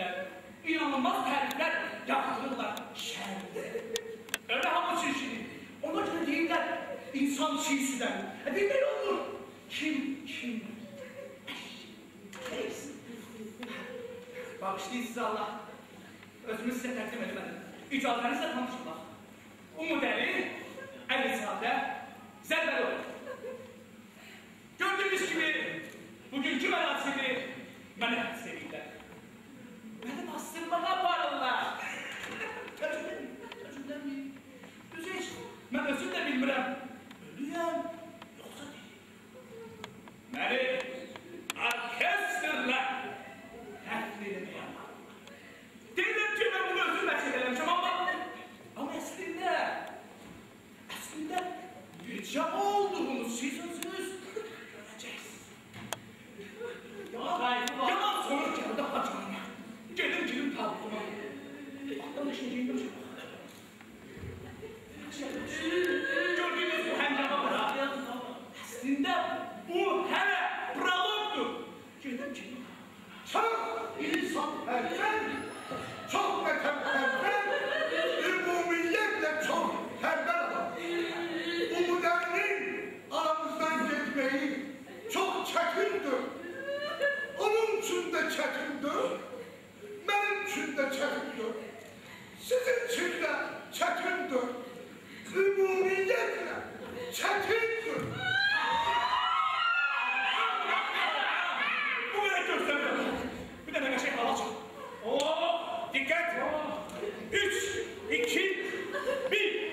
ettiler. İnanılmaz terlikler yaptırırlar. Şerdi. Öyle hamur çeşidi. Ona göre değiller. İnsan çiğsiden. E bir böyle olur. Kim? Kim? Neyse. Bağışlayın size Allah. Özümü size təqdim etmədim. İcazənizlə tanışılmaq. Umud Əli, Əli Sadə, Zərbəli Gördüyünüz kimi, bugünkü mərasimi mənə təhsil Benim astırma ne yaparlar? Çocuğum, çocuğum demeyeyim. Düzey işte. Ben özür de bilmirəm. Ölüyəm. Yoksa değil. Beni orkestrla təhlil edəyəm. Deyirəm ki, ben bunu özür məşək eləmişəm ama ama əslində əslində bircə olduğunu siz özünüz görəcəksiniz. Yalan, yalan sonuç gəldi. Gelin dilim patlıma. Aklım işin değil mi? Gördüğünüz bu hengame bura. Aslında bu hele pralogdur. Gelin dilim Çok insan elden, çok metemperden, ümumiyetle çok terber adam. Bu müderrin aramızdan gitmeyi çok çekindir. Onun için de çekindir. Benim için de çekindir. Sizin için de çekindir. Ümumiyetle çekindir. Bu ne gösterdi? Bir de şey alacak. Oo, dikkat. Üç, iki, bir.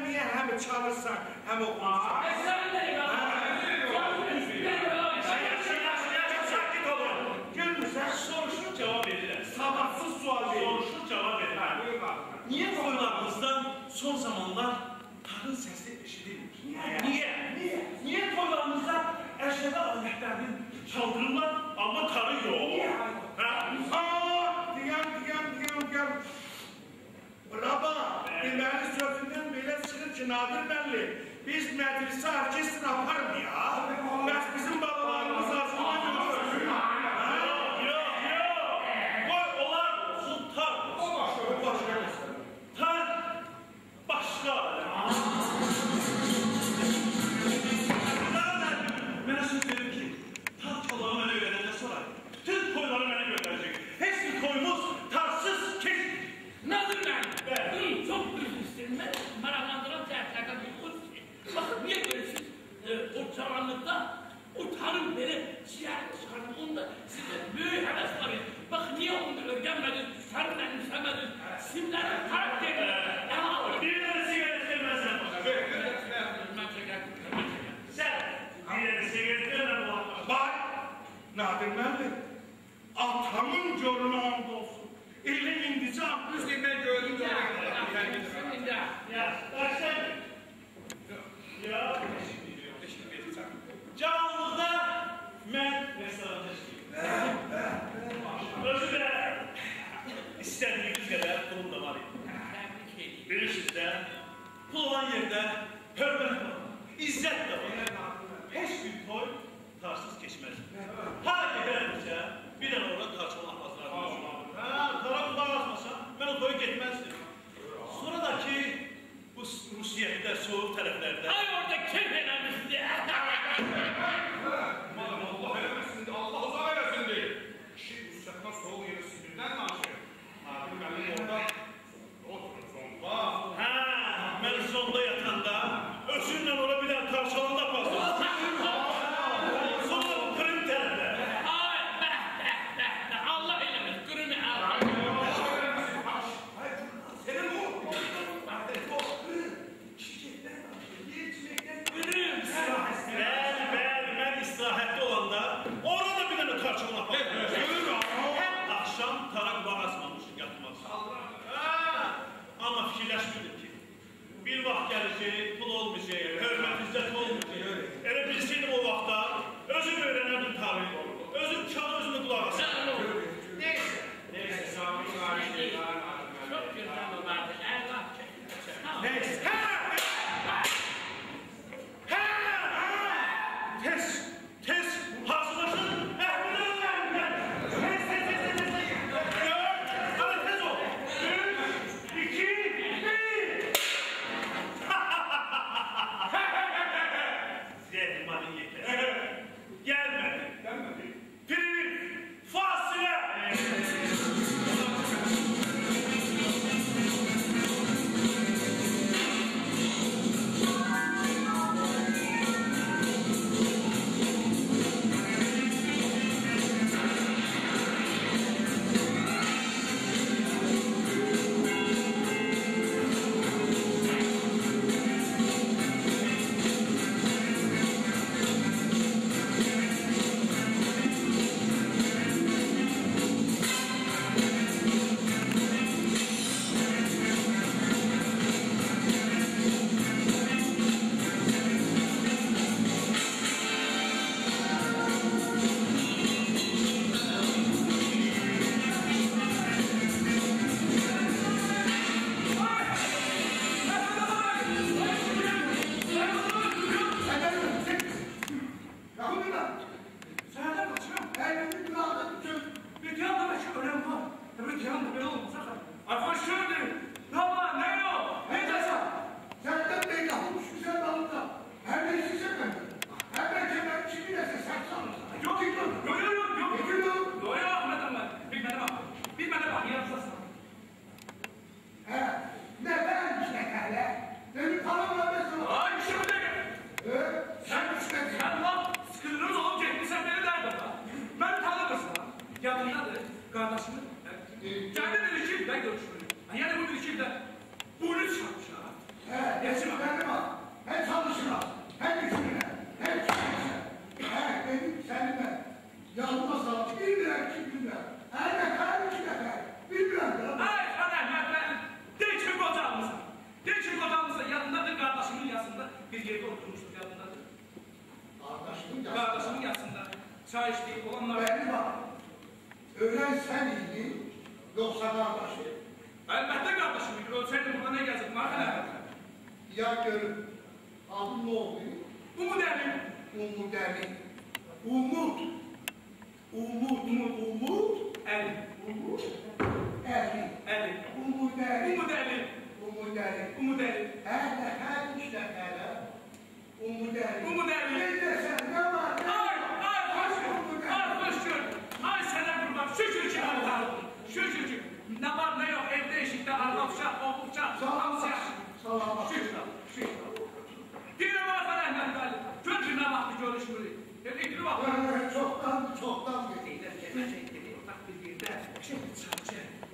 میه همه Sen soruşun cevap verirler. Sabahsız sual verir. Soruşun cevap verir. Niye koylarımızdan son zamanlar Tanrı sesi eşidilmiş? Niye? Niye? Niye, Niye koylarımızdan eşede aletlerin çaldırırlar ama Tanrı yok? Niye? Ha? Aa! Diyan diyan diyan diyan. Raba deməli sözündən belə çıxır ki, Nadir bəlli, biz məclisə orkestr aparmayaq, məhz bizim bağlı canına hamdolsun. İlle indisi aklı zime gördüm. Ya, başlayın. Ya, canımızda men mesajı. Özüne istediğiniz kadar kulum da var. Bilirsiniz de pul olan yerde hürmet var. İzzet de var. Hiçbir koy tarsız geçmez. Her giderimce bir an orada tartışmalar. Ha, kara kulak ben o toyu getmezdim. Sonradaki bu Rusiyetler, soğuk taraflarda. Hay orada kim önemlisi diye. Allah eylemesin diye, Allah uzak eylesin diye. Kişi Rusya'dan soğuk yeri mi açıyor? Abi orada oturum sonunda. Ha, ben sonunda yatanda, özünle ona bir daha tavşanı da basın.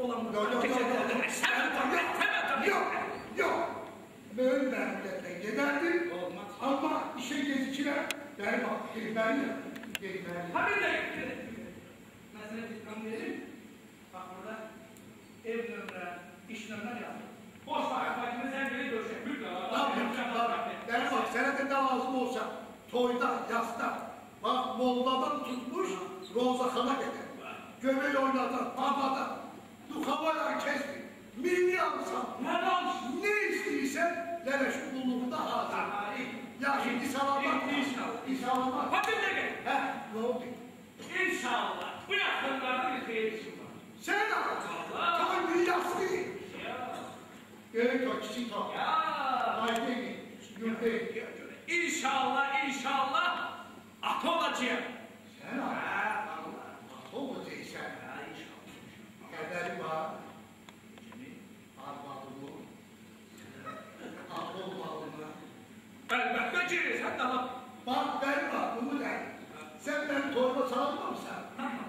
Ulan bu şey yok, yok, yok, yok. Hemen tabii, hemen tabii. Yok, yok. Böyle merkezden giderdim. Olmaz. Ama işe geziciler berbat, geriberli yaptı. Geriberli. Tabii de. Mesela bir anlayalım. Bak burada ev nömre, iş nömre yaptı. Boş bak, bakımız her yeri döşek. Mülk alalım. Ne yapayım? Berbat, senede davası olsa. Toyda, yasta. Bak, Molda'dan tutmuş, Roza Han'a kadar. Gömel oynadan, babadan. Dukavalar kesti. Milli. Nerede almış? Ne istiysen Lele şu bulluğunda hazır. Ya şimdi sana bak. İnşallah. İnşallah. Hadi de gel. Heh, ne oldu? İnşallah. Bu yakınlarda bir işim var. Sen al. Toy bir yastı. Ya. Gerek yok, çiçek al. Ya. Haydi mi? İnşallah, inşallah at olacağım. Sen al. Olmayacaksın. Kaderi var. Almadın mı? Almadın mı? Elbette ki sen daha Bak ben aklımı der. Sen beni torba salmamışsan.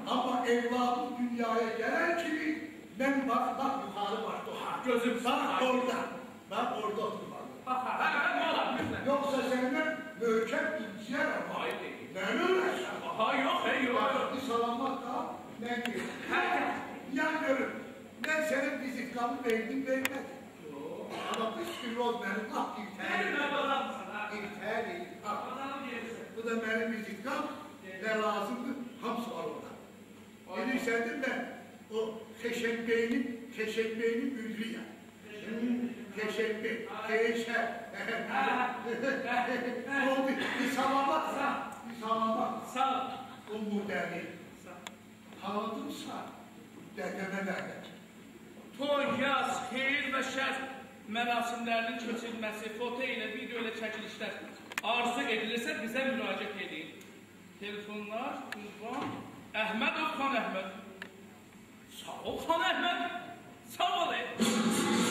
Ama evladım dünyaya gelen gibi ben bak bak yukarı bak gözüm Bak sana. orada. Bak orada. Bak bak bak ne. Yoksa senden mühkem inciler ama. Haydi. Ben öyle Aha yok hey yok. Bak bir salamat da ben diyorum. Görün. Ben senin vizit kanı verdim vermedim. Ama bir sürü roz benim bak Benim İlter. İlter. Bu da benim vizit kan. Ne lazımdı? Hamsi var orada. Gelirsen ben o Keşekbey'in Keşekbey'in müdürü ya. Keşekbey. Keşek. Oldu. Bir salamat. Bir salamat. Sağ ol. O moderni. Tanıdımsa dedeme vermek. Toy, yaz, xeyir və şər mərasimlərinin keçirilməsi, foto ilə, video ilə çəkilişlər arzu edilirsə bizə müraciət edin. Telefonlar, Qurban, Əhmədov xan Əhməd. Sağ ol xan Əhməd. Sağ ol.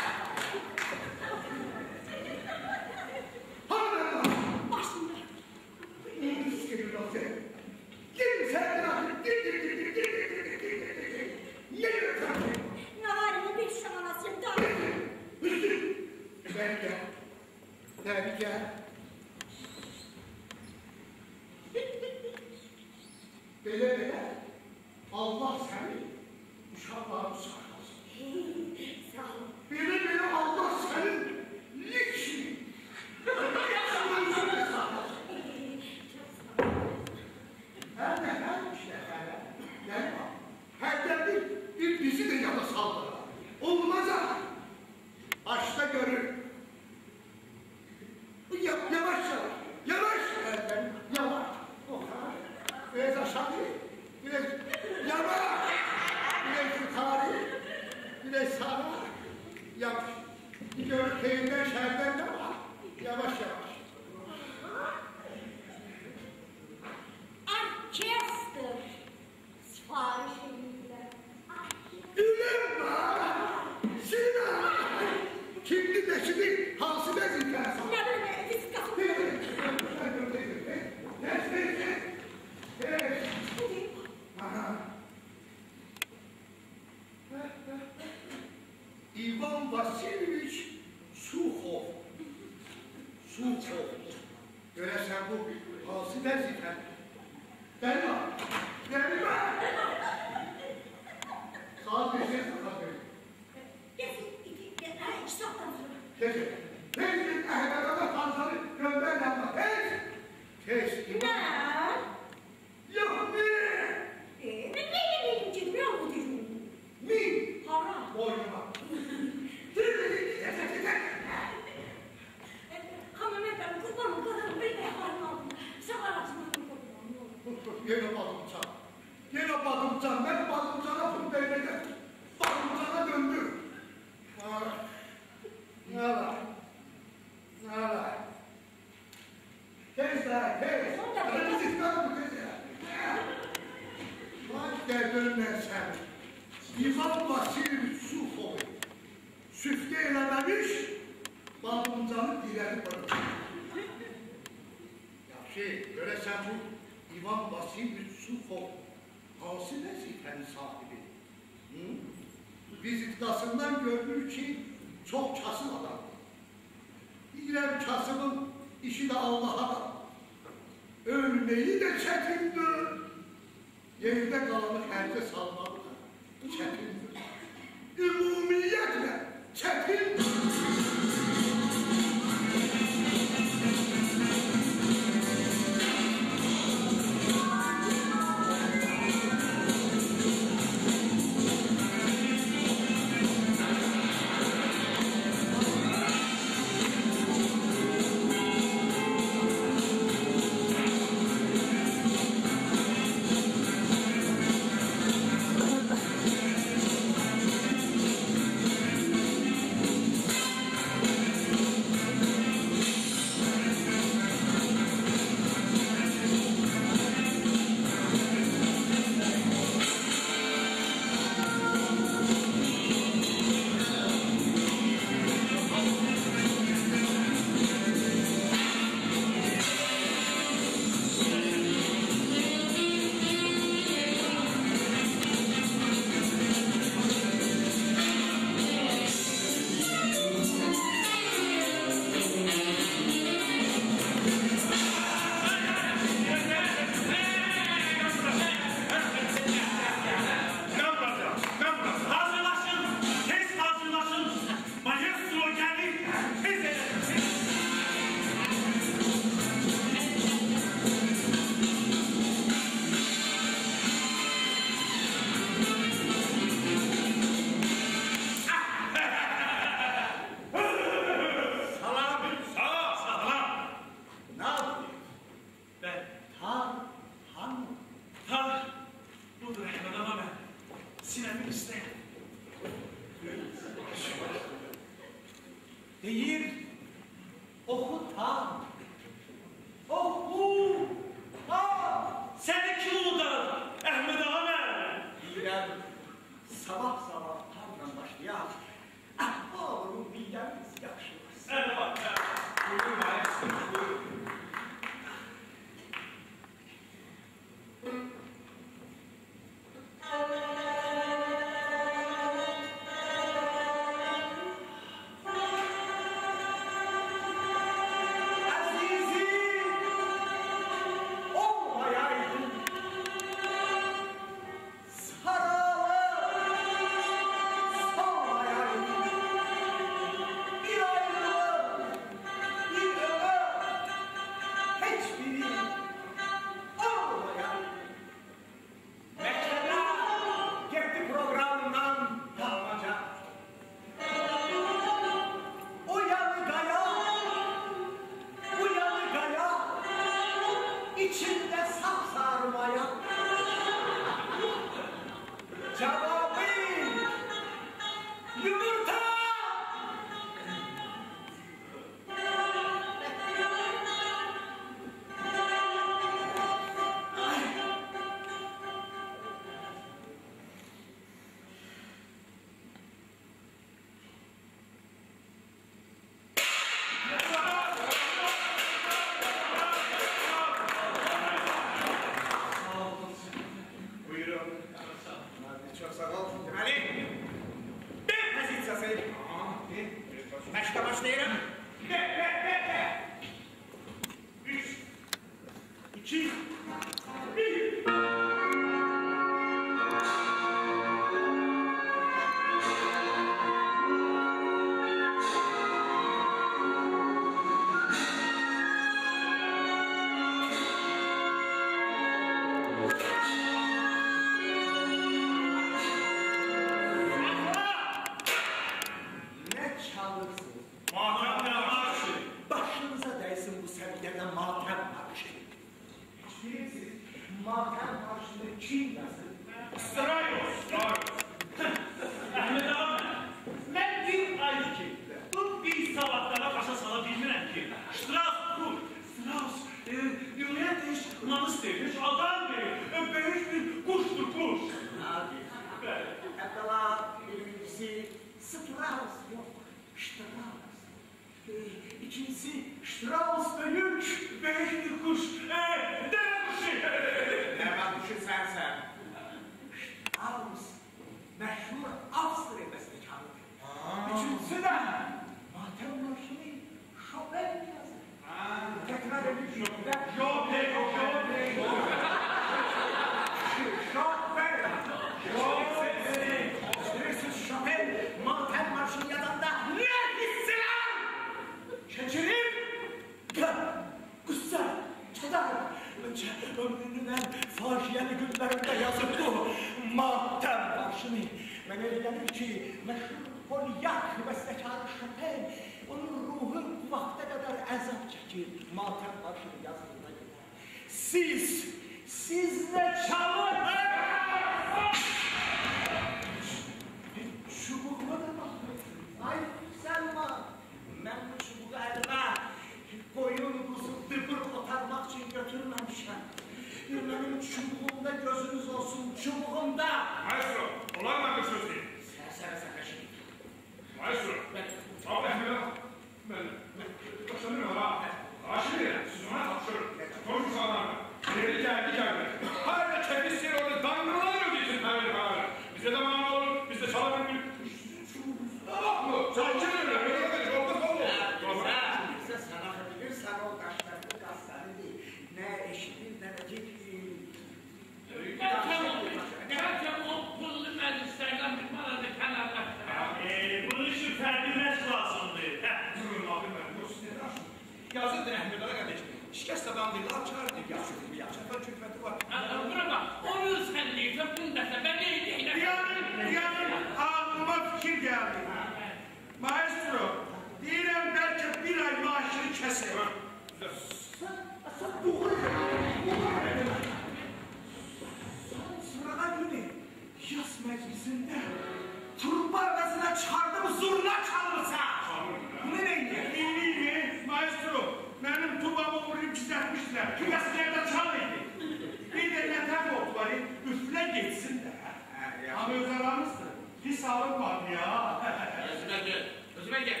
alınmadı ya. Gözüme gel. Gözüme gel.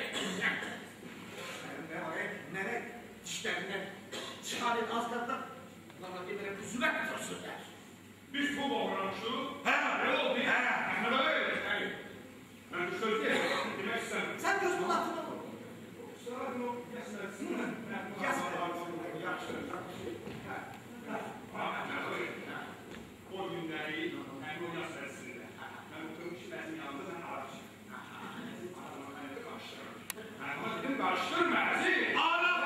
Ne var? Nereye? Dişlerinden çıkarın ağızlarından. Ulan bak yemere yüzüme kıtırsın der. Biz çok uğraştık. He. Ne oldu? He. Ne böyle? Hayır. Ben bir söz diyeyim. Demek sen. Sen göz kulaklı mı? Kusura yok. Yasın. Yasın. Yasın. O günleri hem o yasın. Anladın başlarım. Anladın başlarım Aziz. Anladın.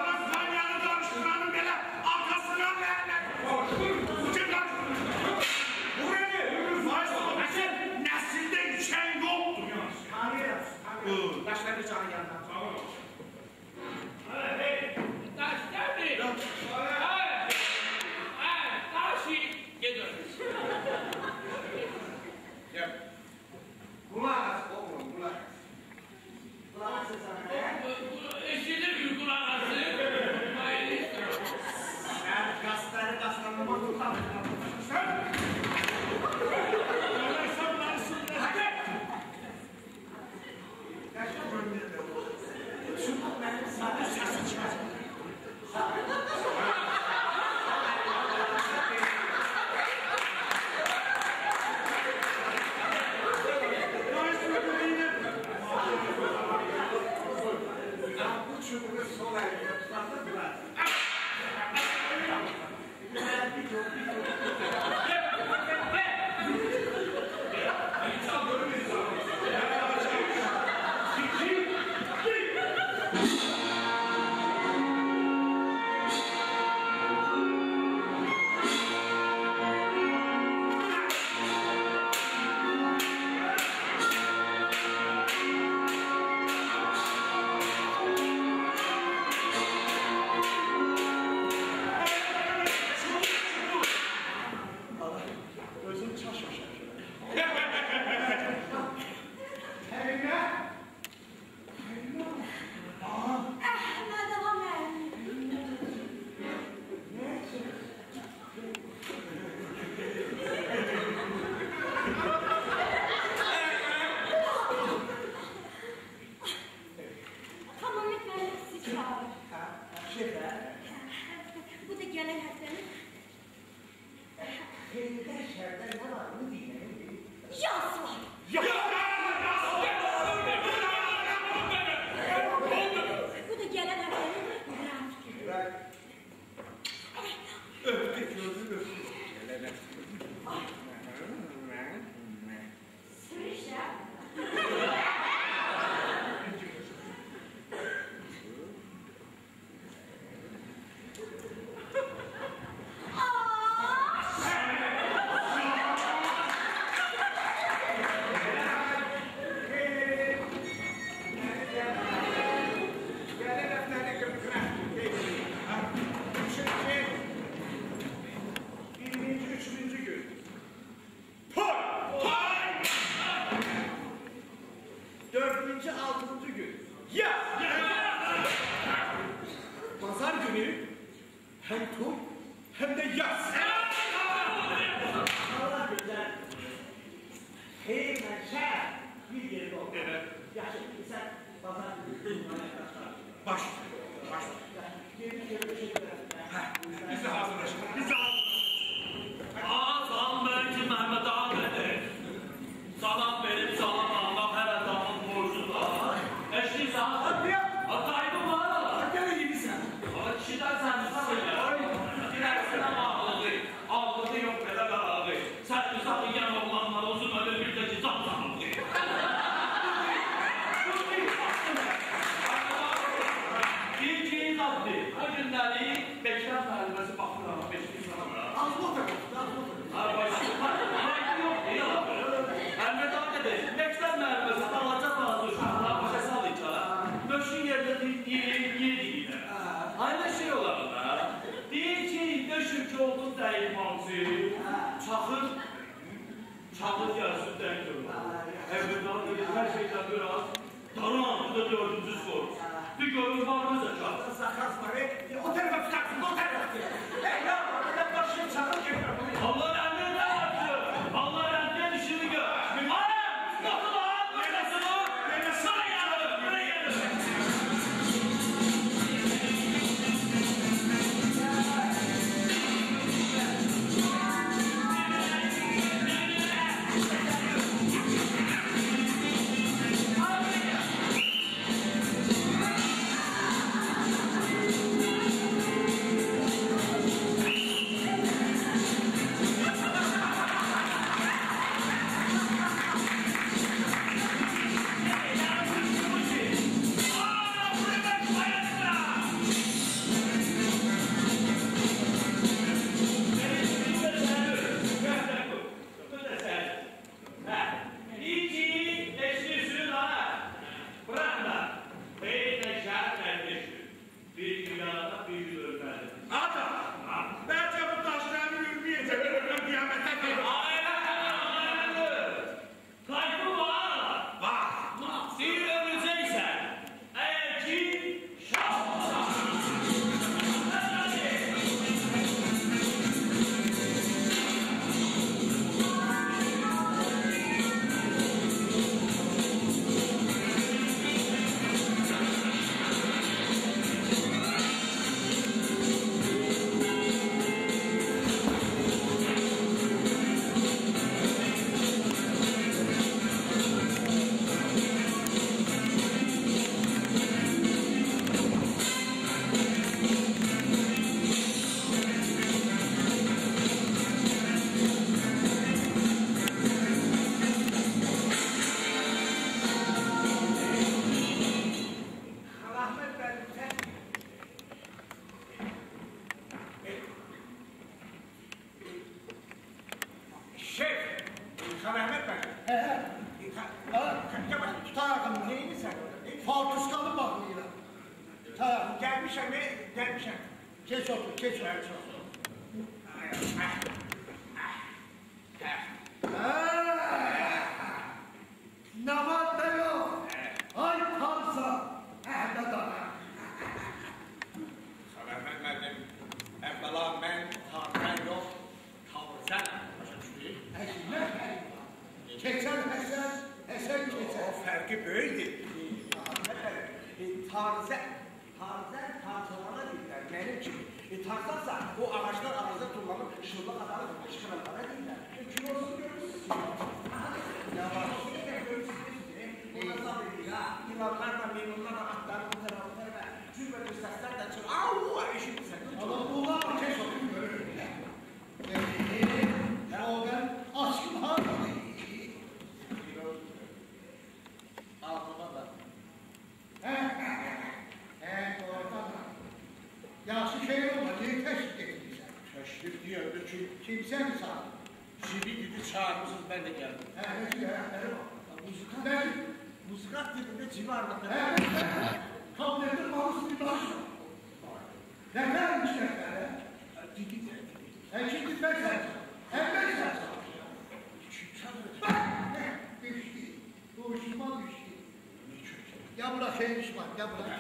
Gabriel.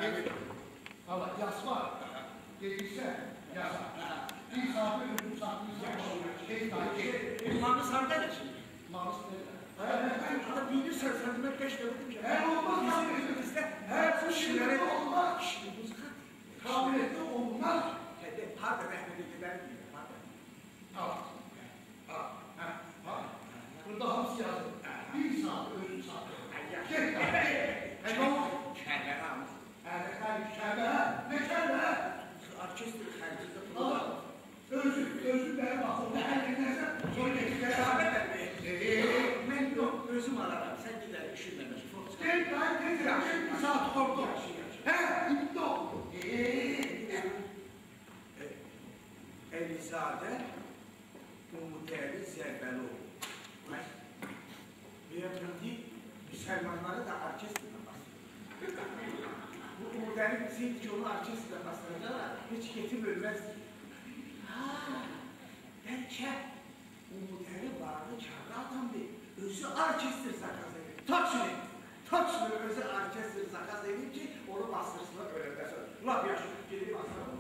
How özü orkestr zakaz edib ki, onu bastırsınlar öyrədəsin. Lap yaxşı, gedib bastırsınlar.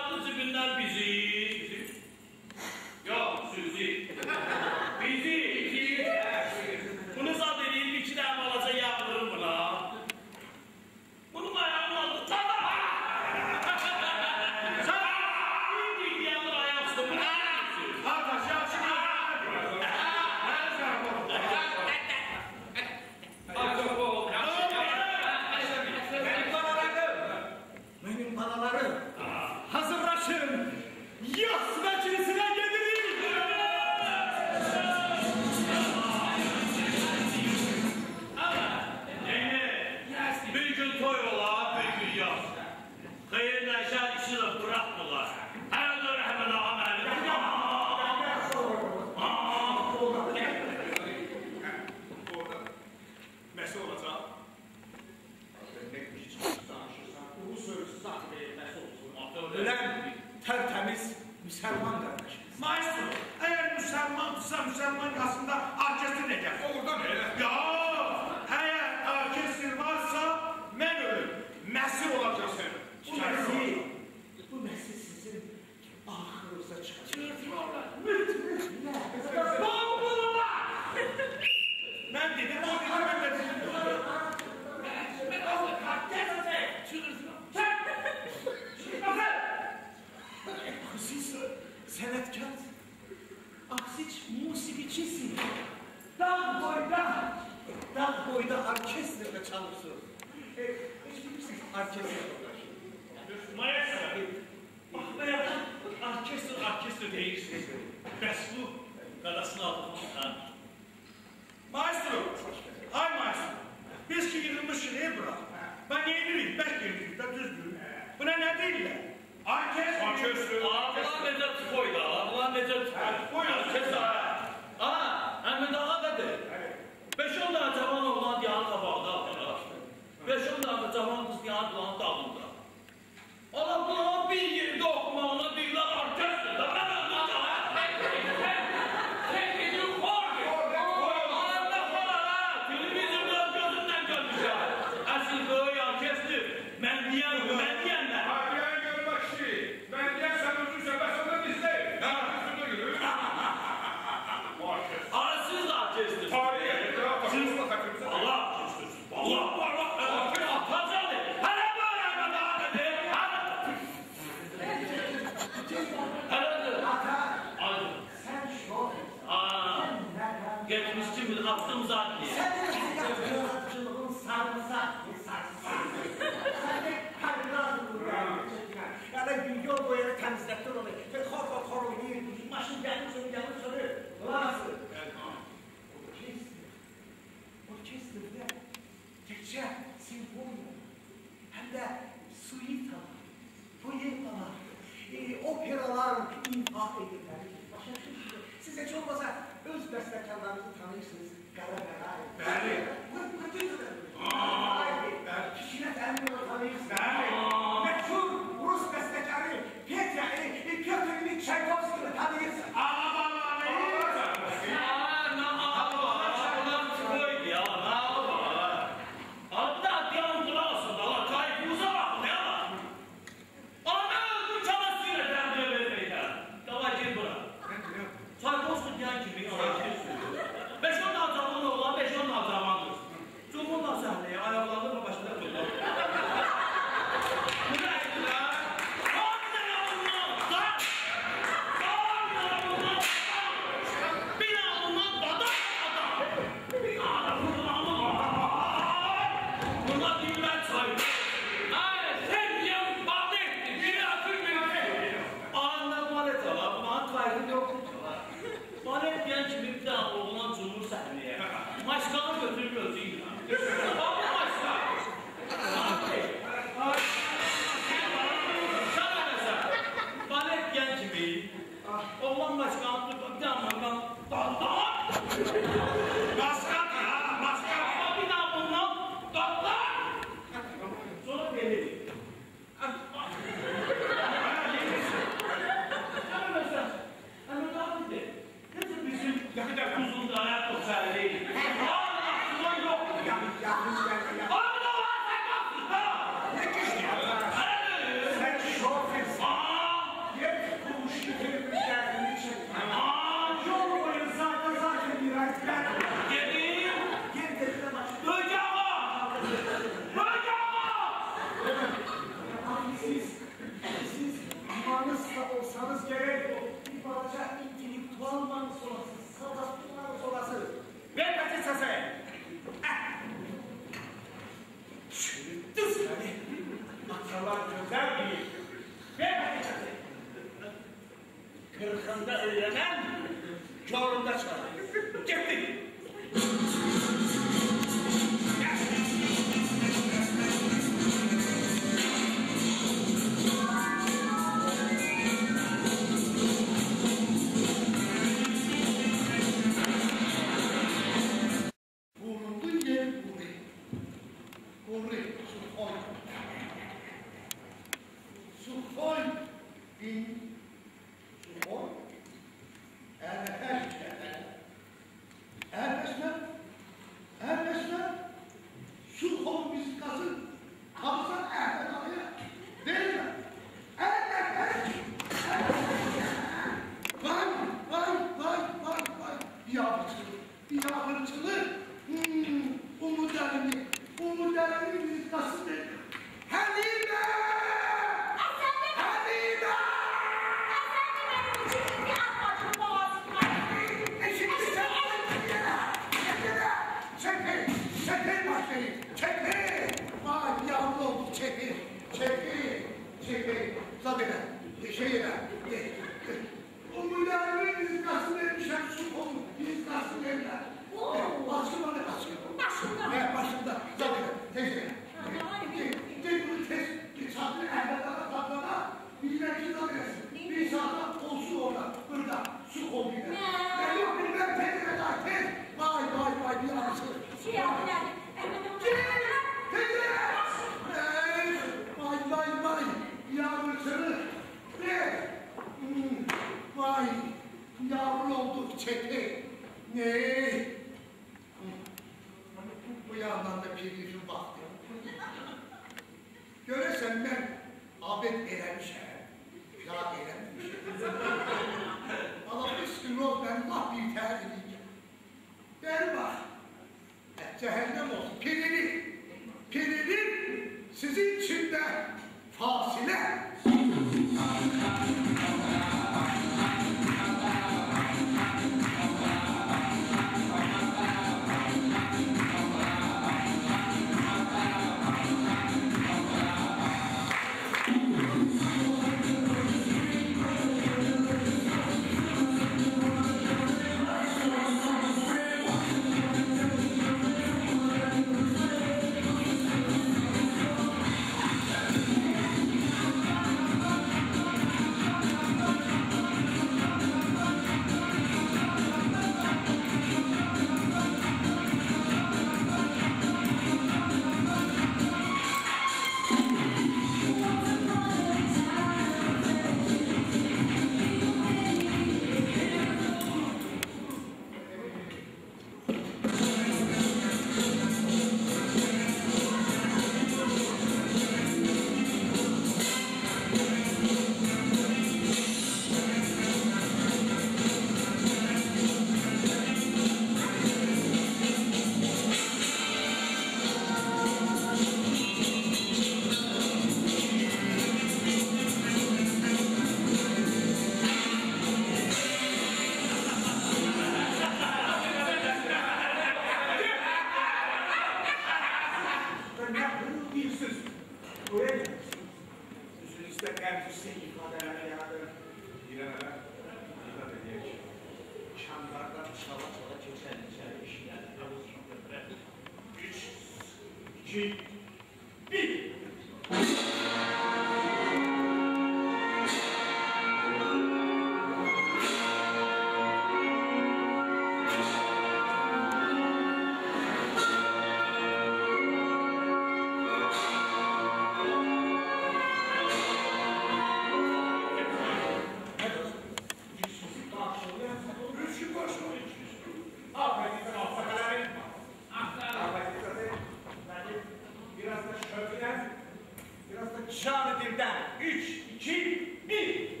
Da canı dilden. Üç, iki, bir.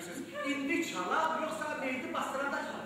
məsləhət görürsünüz? İndi çalar, yoxsa meydi bastıranda çalar?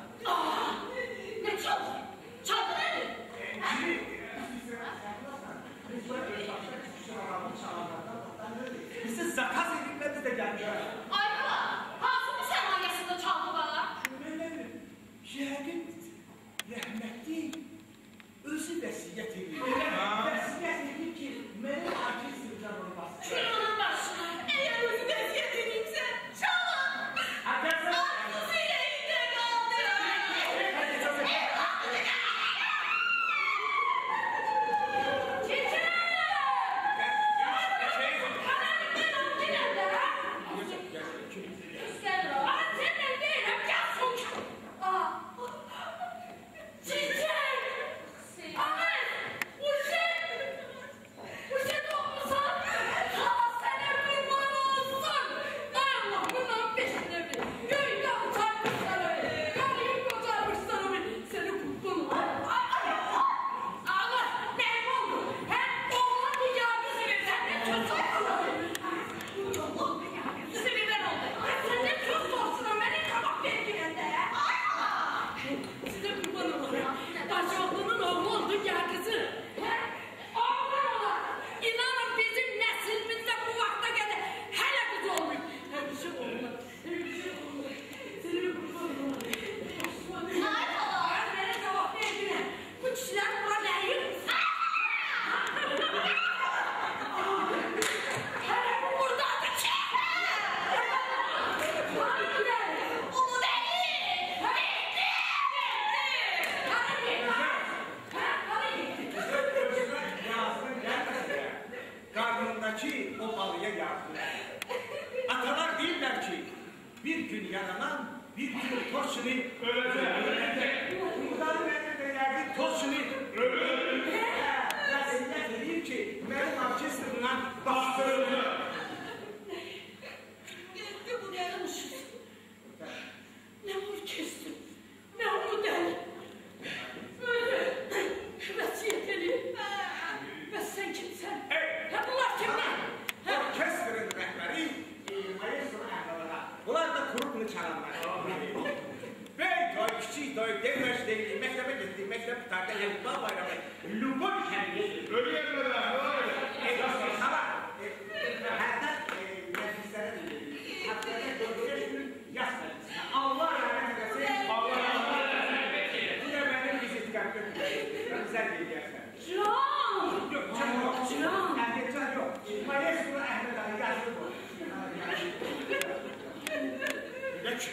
church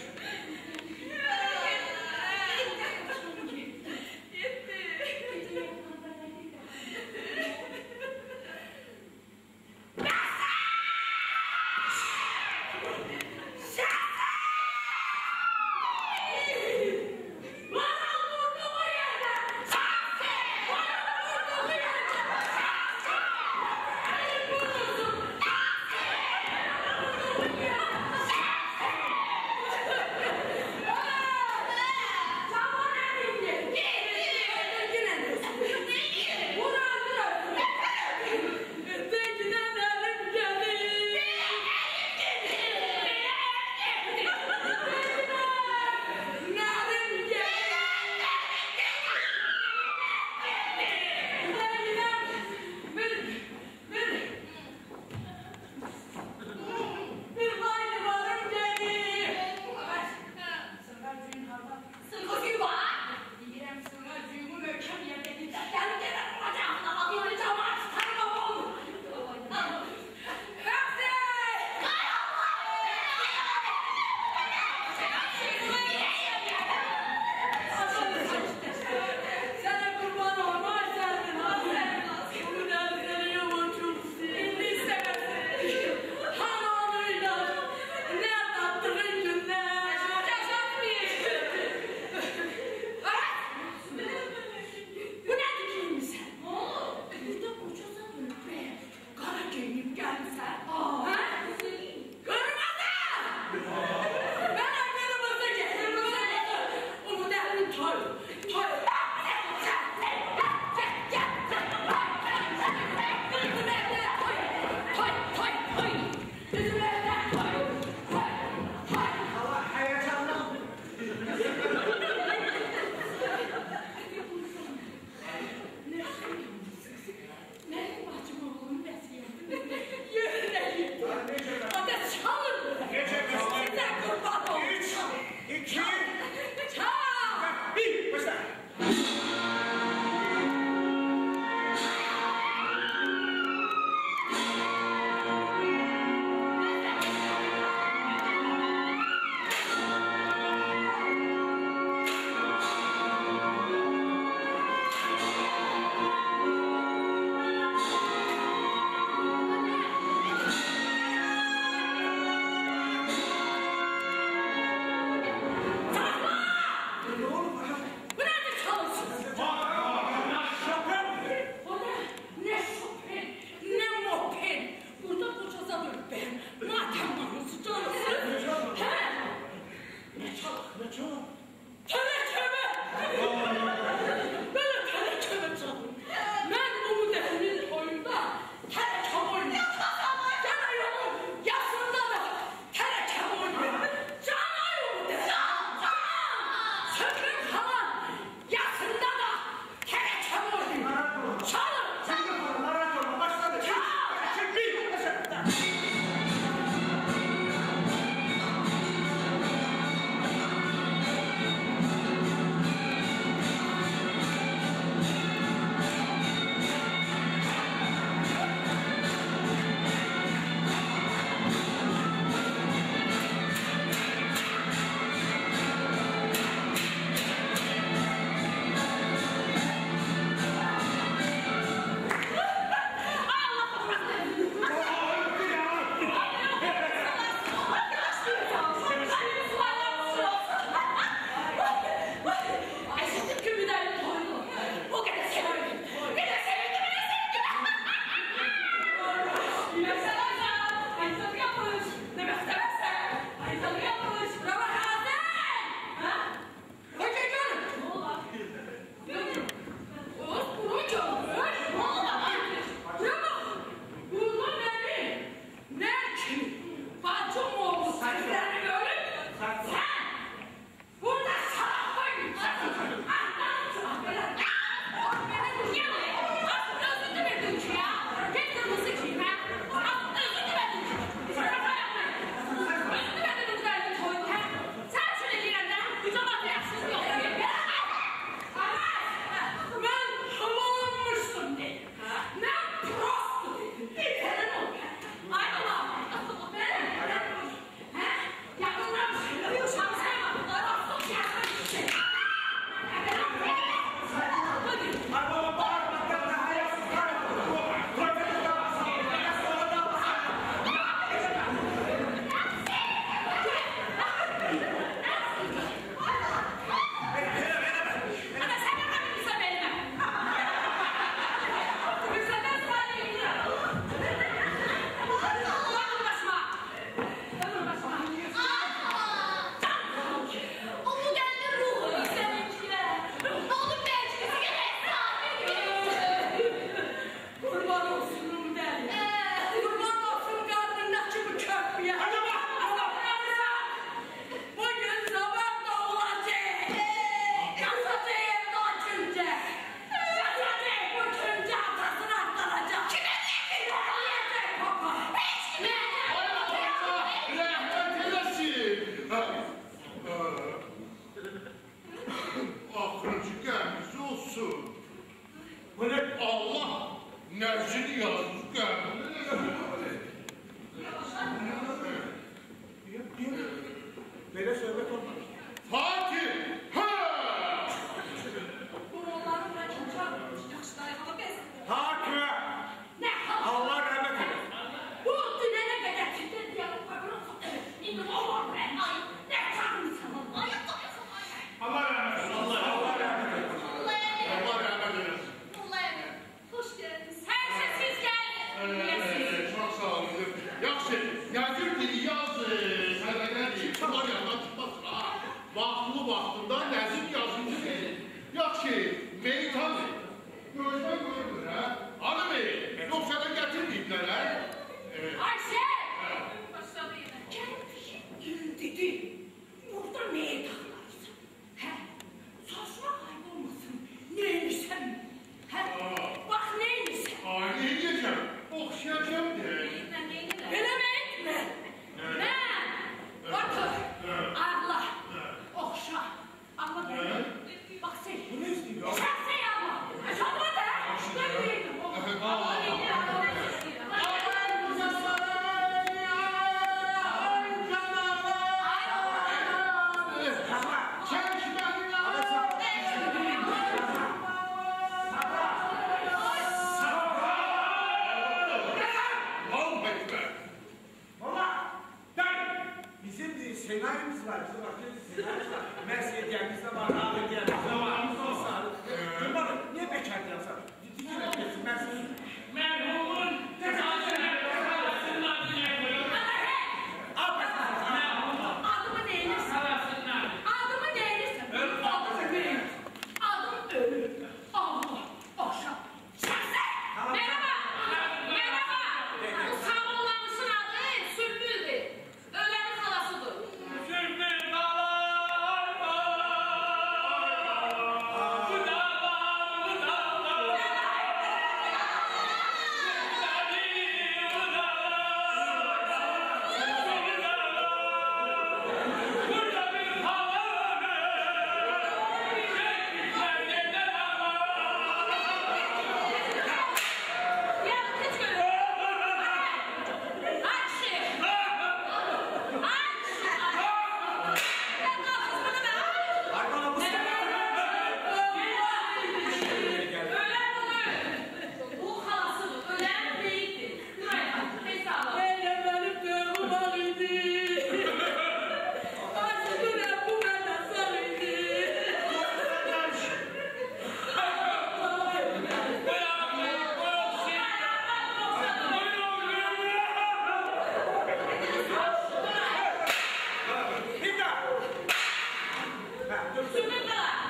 有身份了。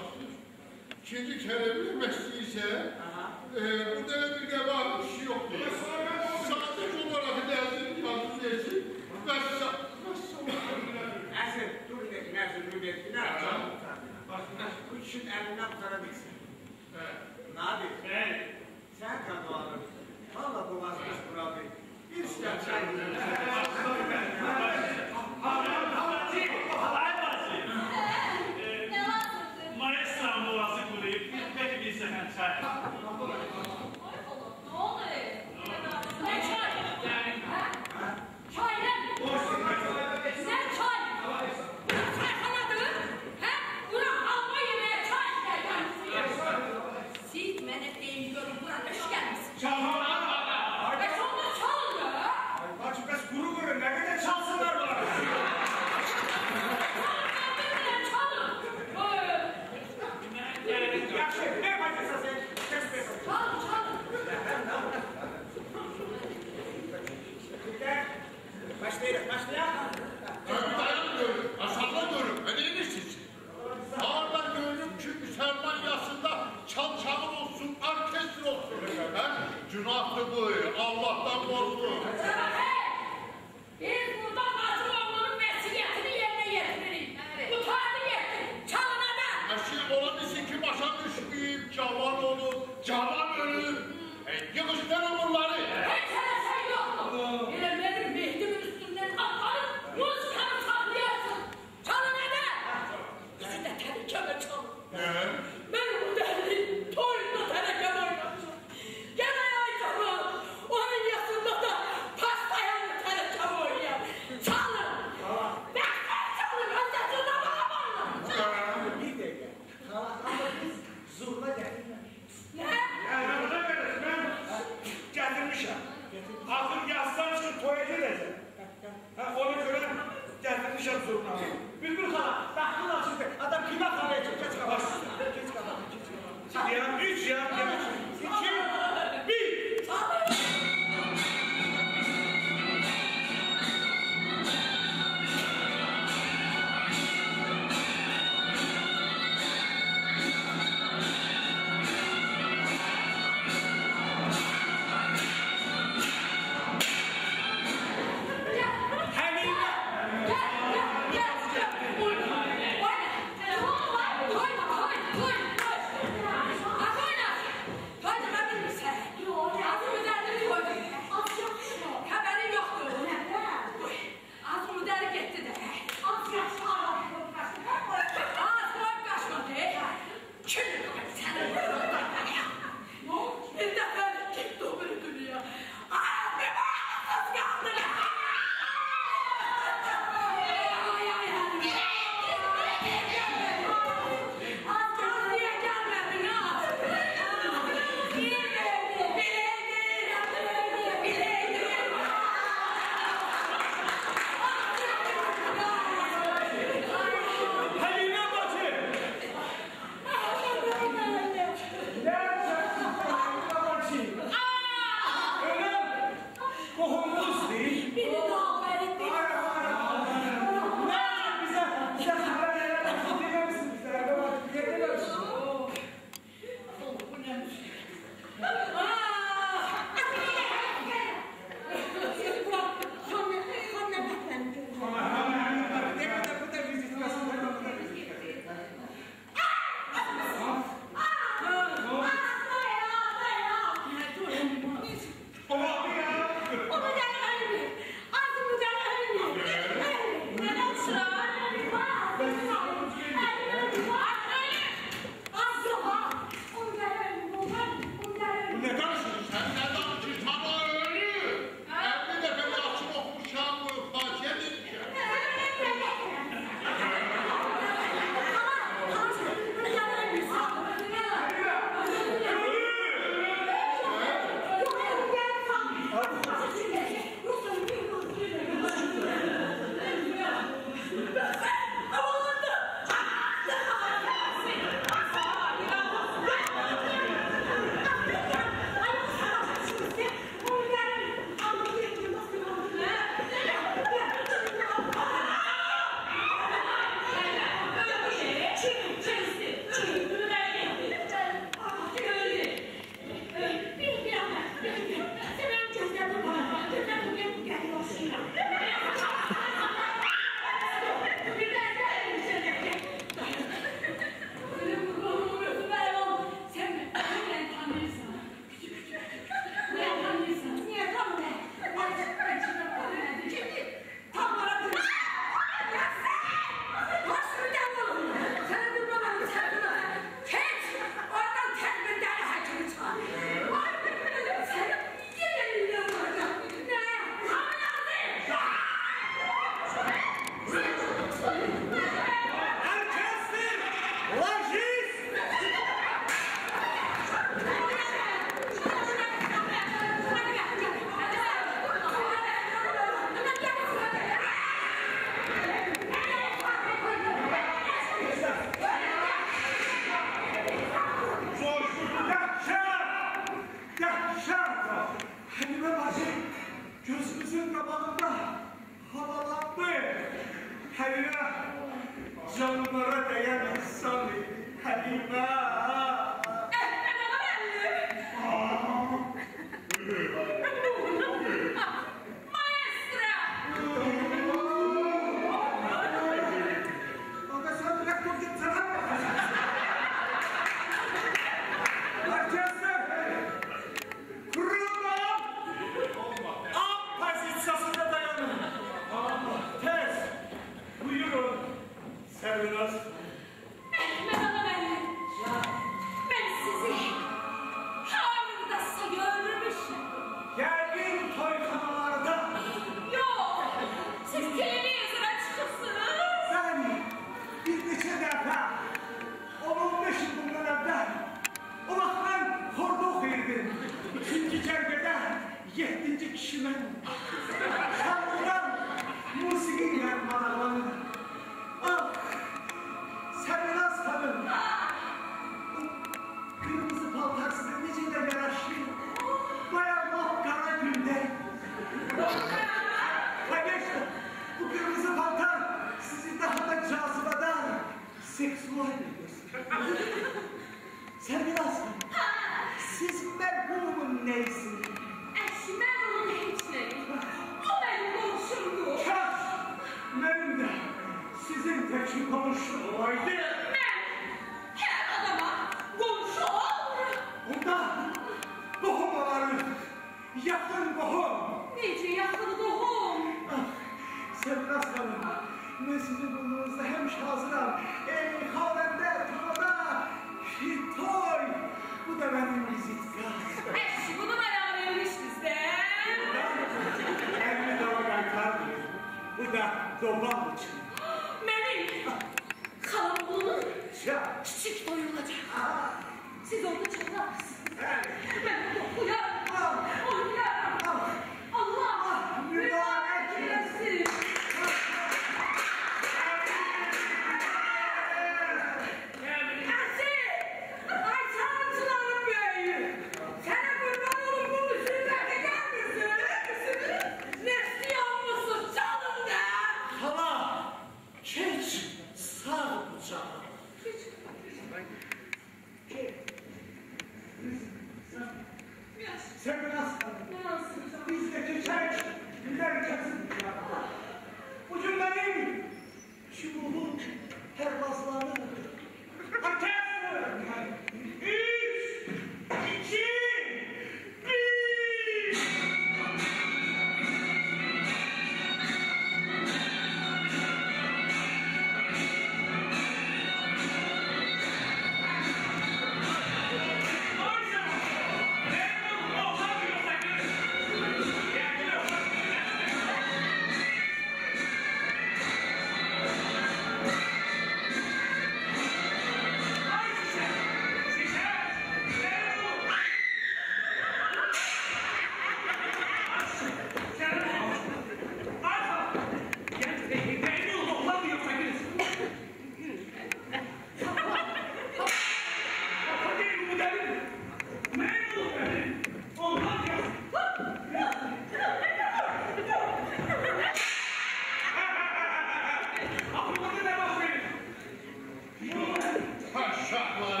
Paşaları, nereye